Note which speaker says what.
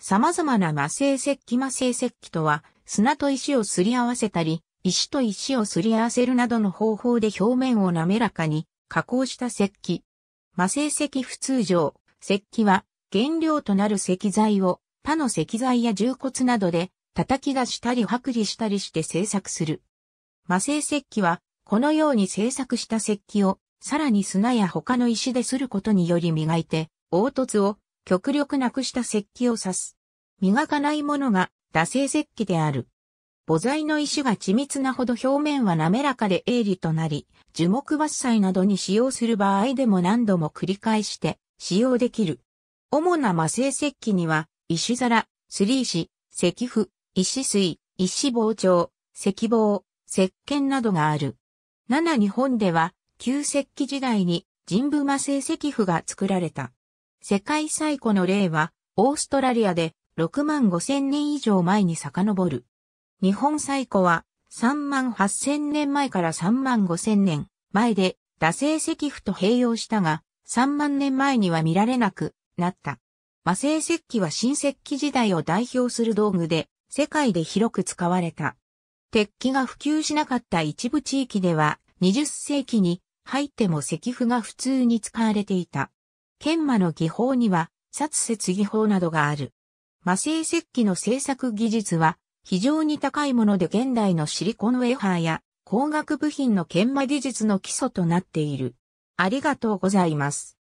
Speaker 1: 様々な魔性石器魔性石器とは、砂と石をすり合わせたり、石と石をすり合わせるなどの方法で表面を滑らかに加工した石器。魔性石普通上、石器は原料となる石材を他の石材や重骨などで叩き出したり剥離したりして製作する。魔性石器はこのように製作した石器をさらに砂や他の石ですることにより磨いて凹凸を極力なくした石器を指す。磨かないものが惰性石器である。母材の石が緻密なほど表面は滑らかで鋭利となり、樹木伐採などに使用する場合でも何度も繰り返して使用できる。主な魔性石器には、石皿、すり石、石符、石水、石包丁、石棒、石鹸などがある。七日本では、旧石器時代に人部魔性石符が作られた。世界最古の例は、オーストラリアで6万5千年以上前に遡る。日本最古は3万8千年前から3万5千年前で惰性石符と併用したが3万年前には見られなくなった。魔性石器は新石器時代を代表する道具で世界で広く使われた。鉄器が普及しなかった一部地域では20世紀に入っても石符が普通に使われていた。研磨の技法には、殺節技法などがある。魔製石器の製作技術は、非常に高いもので現代のシリコンウェハーや工学部品の研磨技術の基礎となっている。ありがとうございます。